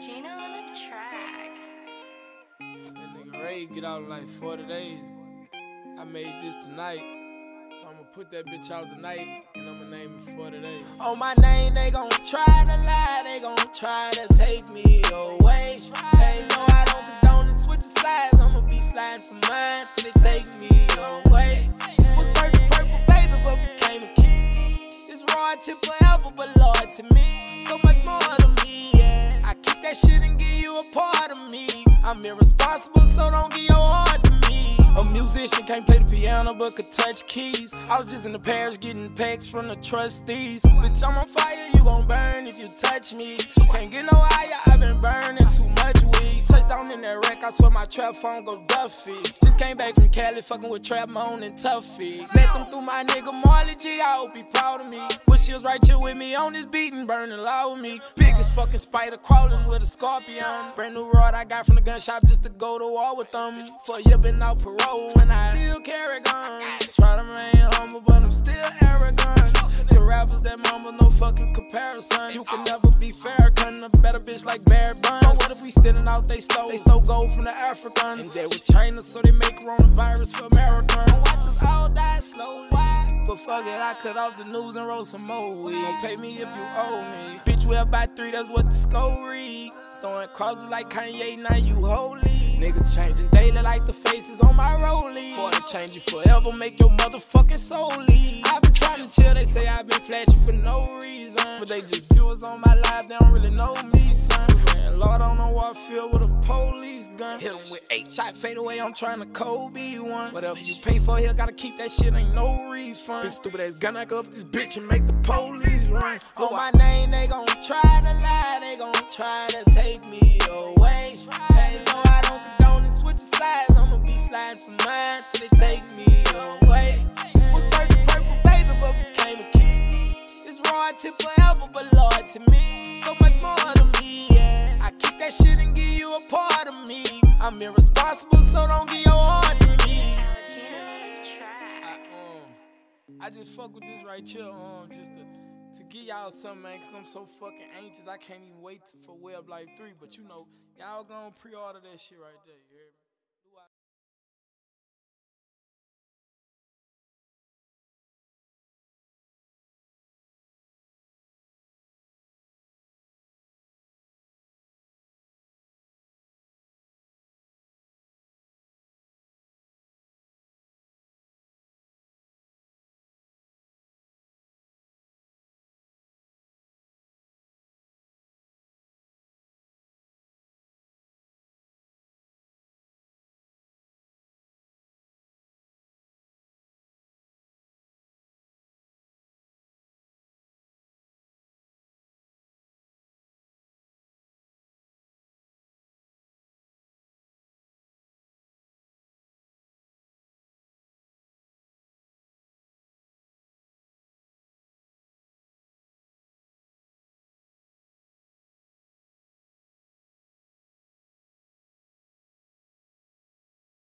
Geno on the track. That nigga Ray get out in like 40 days. I made this tonight. So I'ma put that bitch out tonight and I'ma name it 40 days. On my name, they gon' try to lie, they gon' try to take me away. They know I don't condone and switch the sides, I'ma be sliding for mine till they take me away. Was purple, purple baby, but became a king. This royalty forever, but loyal to me. That shit and give you a part of me. I'm irresponsible, so don't give your heart to me. A musician can't play the piano but could touch keys. I was just in the parish getting packs from the trustees. Bitch, I'm on fire, you gon' burn if you touch me. Can't get no higher, I've been burning too much weed. In that wreck, I swear my trap phone go Duffy. Just came back from Cali, fucking with Trap Moan and Tuffy. Met them through my nigga Marley G, I hope he proud of me. Wish he was right here with me on this beat and burning loud with me. Biggest fucking spider crawling with a scorpion. Brand new rod I got from the gun shop just to go to war with them. A year been out parole and I still carry guns. Fair, a better bitch like Barry Bonds. So what if we stealing out they stole? They stole gold from the Africans. And they with China, so they make coronavirus for Americans. Watch us all die slowly. But fuck it, I cut off the news and roll some more weed. Don't pay me if you owe me. Bitch, we up by three, that's what the score read. Throwing crosses like Kanye, now you holy. Niggas changing daily like the faces on my rollie. For the change you forever, make your motherfucking soul leave. I've been trying to chill, they say I've been flashing for no reason. But they just viewers on my live, they don't really know me, son. And Lord, I don't know what I feel with a police gun. Hit 'em with eight shot fade away, I'm trying to Kobe one. Whatever you pay for here, gotta keep that shit, ain't no refund. Big stupid ass gun, I go up this bitch and make the police run. Oh, oh, on my name, they gon' try to lie, they gon' try to take me away. They know I don't condone and switch the sides, I'ma be sliding for mine till they take me away. To me. So much more to me, yeah. I keep that shit and give you a part of me. I'm irresponsible, so don't give your heart to me. Geno on the track. I, um, I just fuck with this right here, um, just to, to give y'all something, man, cause I'm so fucking anxious. I can't even wait for Web Life 3, but you know, y'all gonna pre-order that shit right there, you hear me?